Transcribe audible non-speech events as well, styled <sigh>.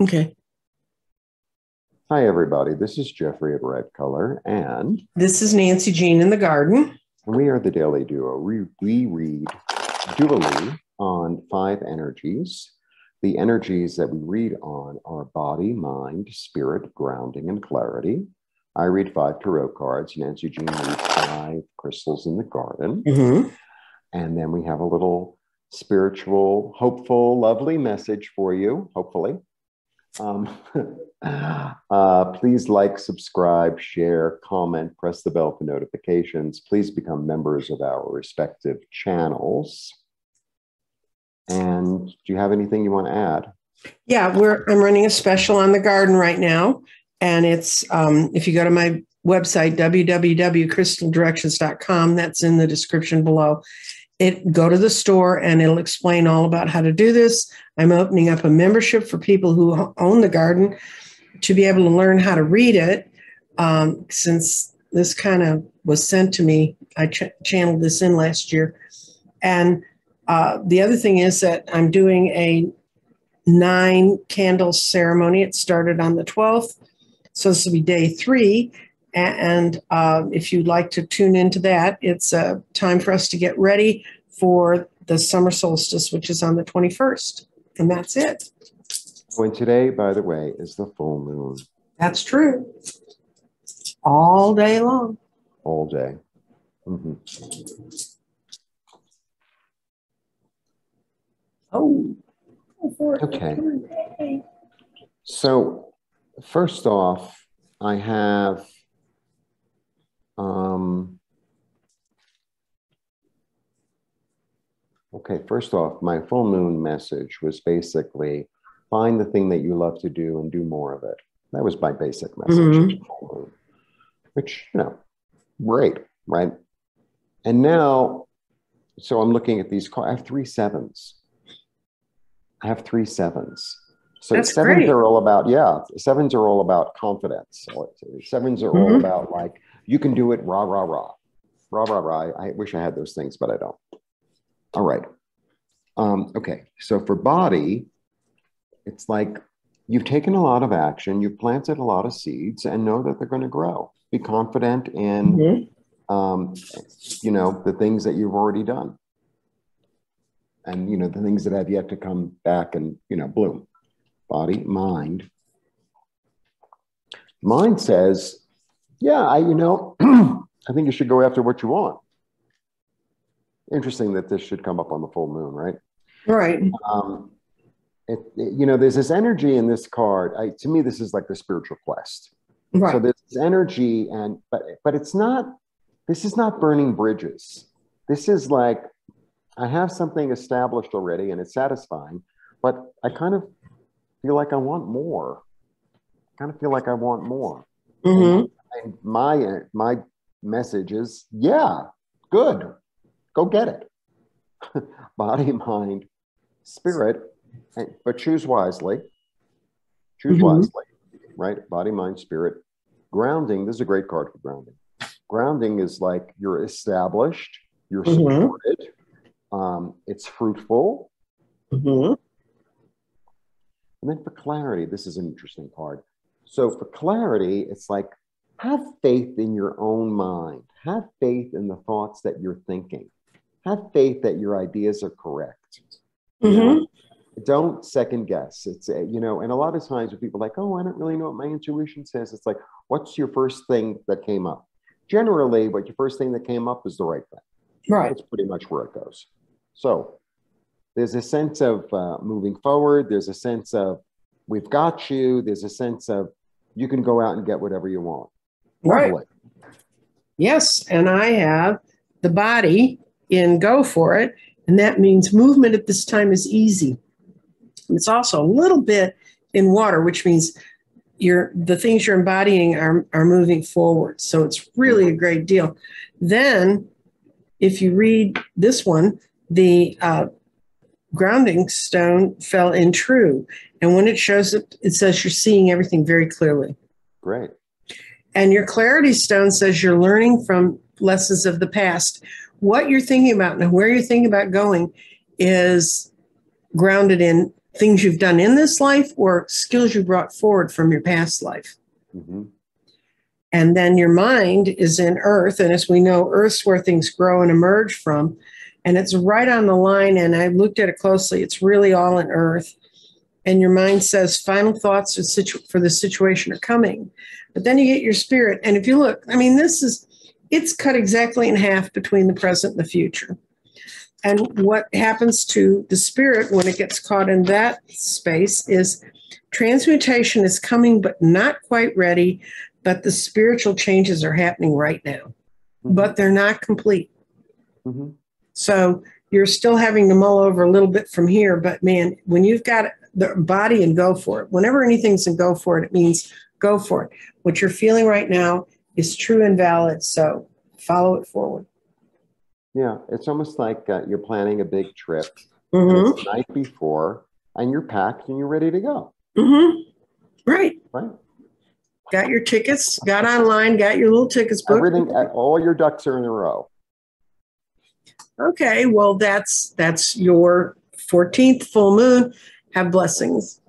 Okay. Hi, everybody. This is Jeffrey at Red Color, and This is Nancy Jean in the garden. we are the Daily Duo. We, we read dually on five energies. The energies that we read on are body, mind, spirit, grounding, and clarity. I read five tarot cards. Nancy Jean reads five crystals in the garden. Mm-hmm. And then we have a little spiritual, hopeful, lovely message for you, hopefully. Um, <laughs> uh, please like, subscribe, share, comment, press the bell for notifications. Please become members of our respective channels. And do you have anything you want to add? Yeah, we're I'm running a special on the garden right now. And it's um, if you go to my website, www.crystaldirections.com, that's in the description below. It go to the store and it'll explain all about how to do this. I'm opening up a membership for people who own the garden to be able to learn how to read it. Um, since this kind of was sent to me, I ch- channeled this in last year. And uh, the other thing is that I'm doing a nine candle ceremony. It started on the 12th. So this will be day three. And uh, if you'd like to tune into that, it's a time for us to get ready for the summer solstice, which is on the 21st. And that's it. Oh, and today, by the way, is the full moon That's true. All day long. all day. Mm-hmm. Oh. Okay. So, first off, I have um Okay, first off, my full moon message was basically find the thing that you love to do and do more of it. That was my basic message. Mhm. moon, Which, you know, great, right? And now, so I'm looking at these. I have three sevens. I have three sevens. So That's sevens great. are all about, yeah, sevens are all about confidence. Sevens are all Mhm. about like, you can do it, rah, rah, rah. Rah, rah, rah. I wish I had those things, but I don't. All right. Um, okay. So for body, it's like you've taken a lot of action, you've planted a lot of seeds, and know that they're going to grow. Be confident in Mhm. um, you know, the things that you've already done. And, you know, the things that have yet to come back and, you know, bloom. Body, mind. Mind says, yeah, I, you know, <clears throat> I think you should go after what you want. Interesting that this should come up on the full moon, right? Right. um, it, it- you know, there's this energy in this card. I, to me, this is like the spiritual quest. So Right. there's this energy, and but but it's not. This is not burning bridges. This is like I have something established already, and it's satisfying. But I kind of feel like I want more. kind of feel like I want more. Mhm. And my my message is, yeah, good, go get it. <laughs> Body, mind, spirit, but choose wisely. Choose Mhm. wisely, right? Body, mind, spirit. Grounding. This is a great card for grounding. Grounding is like you're established, you're Mhm. supported, um, it's fruitful, Mhm. And then for clarity, this is an interesting card. So for clarity, it's like have faith in your own mind. Have faith in the thoughts that you're thinking. Have faith that your ideas are correct. Mhm. Don't second guess. It's uh, you know, and a lot of times when people like, oh, I don't really know what my intuition says. It's like, what's your first thing that came up? Generally, what your first thing that came up is the right thing. Right. That's pretty much where it goes. So there's a sense of uh, moving forward. There's a sense of we've got you. There's a sense of you can go out and get whatever you want. Right. Lovely. Yes, and I have the body in go for it, and that means movement at this time is easy. It's also a little bit in water, which means you're the things you're embodying are, are moving forward. So it's really a great deal. Then, if you read this one, the uh, grounding stone fell in true, and when it shows up, it says you're seeing everything very clearly. Great. And your clarity stone says you're learning from lessons of the past. What you're thinking about and where you're thinking about going is grounded in things you've done in this life or skills you brought forward from your past life. Mhm. And then your mind is in earth. And as we know, earth's where things grow and emerge from. And it's right on the line. And I looked at it closely. It's really all in earth. And your mind says final thoughts for situ- for the situation are coming. But then you get your spirit. And if you look, I mean, this is, it's cut exactly in half between the present and the future. And what happens to the spirit when it gets caught in that space is transmutation is coming, but not quite ready. But the spiritual changes are happening right now, but they're not complete. Mhm. So you're still having to mull over a little bit from here. But man, when you've got the body and go for it, whenever anything's in go for it, it means go for it. What you're feeling right now is true and valid. So follow it forward. Yeah, it's almost like uh, you're planning a big trip. and hmm the night before, and you're packed and you're ready to go. Mm-hmm. Right. Right. Got your tickets, got online, got your little tickets booked. Everything, uh, all your ducks are in a row. Okay, well, that's that's your 14th full moon. Have blessings.